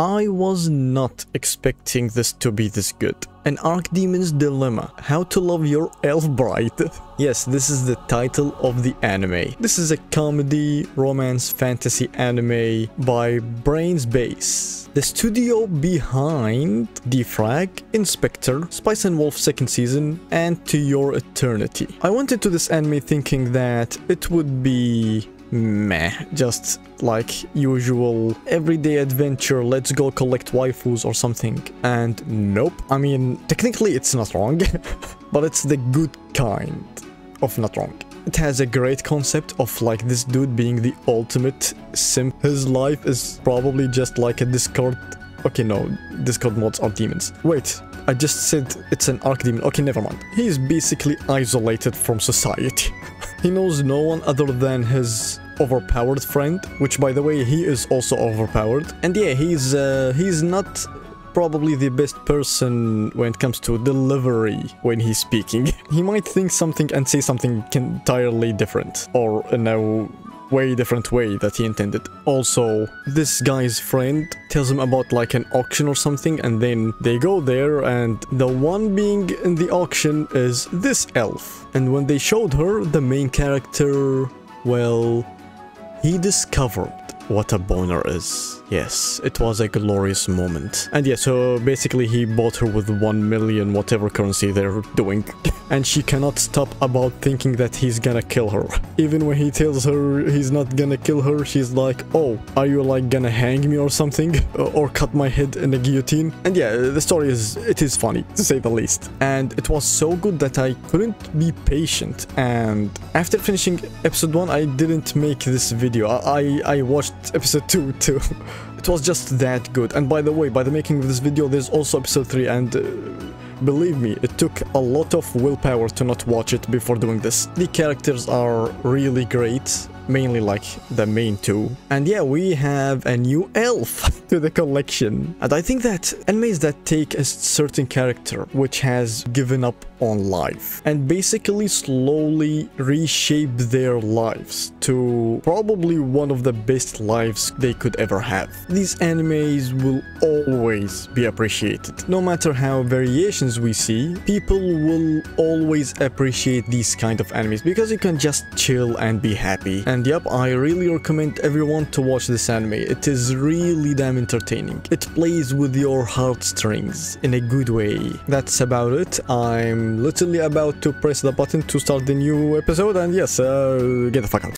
I was not expecting this to be this good. An Archdemon's Dilemma, How to Love Your Elf Bride. yes, this is the title of the anime. This is a comedy, romance, fantasy anime by Brains Base. The studio behind Defrag, Inspector, Spice and Wolf second season, and To Your Eternity. I went into this anime thinking that it would be meh, just like usual everyday adventure, let's go collect waifus or something. And nope, I mean, technically it's not wrong, but it's the good kind of not wrong. It has a great concept of like this dude being the ultimate simp. His life is probably just like a Discord. Okay, no, Discord mods are demons. Wait, I just said it's an archdemon. Okay, never mind. He is basically isolated from society. he knows no one other than his overpowered friend, which by the way, he is also overpowered. And yeah, he's uh, he's not probably the best person when it comes to delivery when he's speaking. he might think something and say something entirely different or a way different way that he intended. Also, this guy's friend tells him about like an auction or something and then they go there and the one being in the auction is this elf. And when they showed her, the main character, well, he discovered what a boner is. Yes, it was a glorious moment. And yeah, so basically he bought her with 1 million whatever currency they're doing. and she cannot stop about thinking that he's gonna kill her. Even when he tells her he's not gonna kill her, she's like, oh, are you like gonna hang me or something? Or cut my head in a guillotine? And yeah, the story is, it is funny, to say the least. And it was so good that I couldn't be patient. And after finishing episode 1, I didn't make this video. I, I watched episode 2 too. It was just that good. And by the way, by the making of this video, there's also episode 3 and... Uh, believe me, it took a lot of willpower to not watch it before doing this. The characters are really great mainly like the main two. And yeah, we have a new elf to the collection. And I think that animes that take a certain character which has given up on life and basically slowly reshape their lives to probably one of the best lives they could ever have. These animes will always be appreciated. No matter how variations we see, people will always appreciate these kind of animes because you can just chill and be happy. And yep, I really recommend everyone to watch this anime. It is really damn entertaining. It plays with your heartstrings in a good way. That's about it. I'm literally about to press the button to start the new episode and yes, uh, get the fuck out.